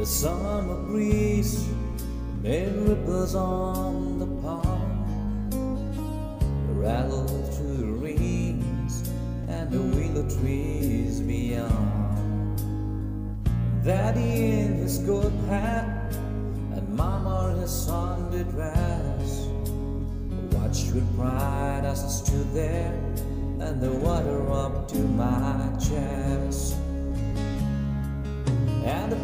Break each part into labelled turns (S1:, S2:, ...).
S1: The summer breeze made ripples on the pond, rattle through the rings and the willow trees beyond. Daddy in his good hat and Mama in her Sunday dress watched with pride as I stood there and the water up to my chest. And the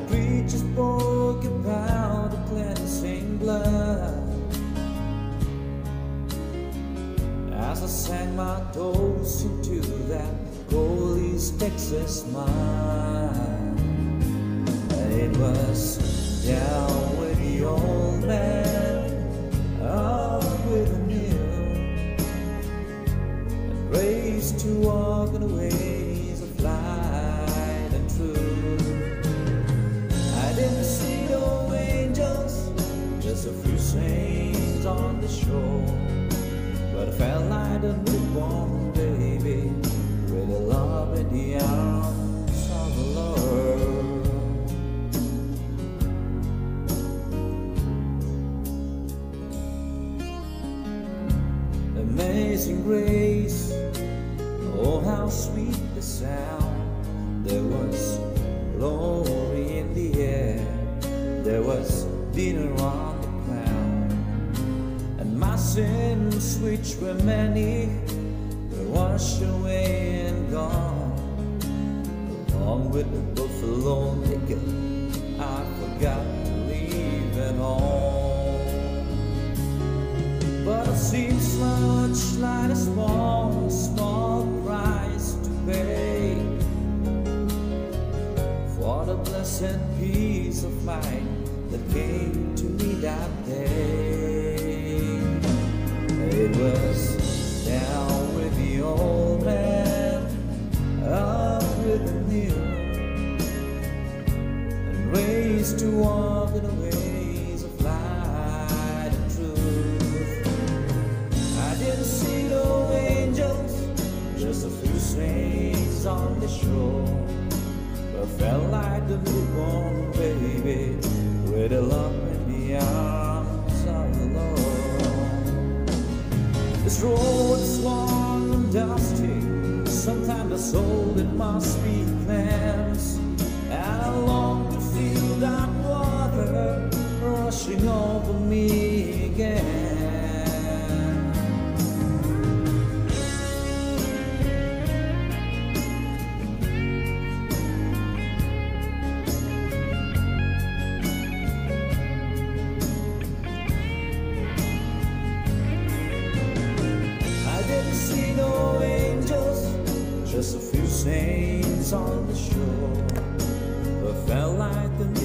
S1: As I sang my toast into that gold East Texas mine. It was down with the old man, up with the new. And raised to walk in the ways of light and truth. I didn't see no angels, just a few saints on the shore. Amazing grace, oh how sweet the sound. There was glory in the air. There was dinner on the ground, and my sins, which were many, were washed away and gone. Along with the buffalo liquor, I forgot seems such like a small, small price to pay for the blessed peace of mind that came to me that day. It was down with the old man, up with the new, and raised to walk in the ways This road is long and dusty. Sometimes the soul it must be cleansed. And I long to feel that water rushing over me again. sails on the shore, but felt like the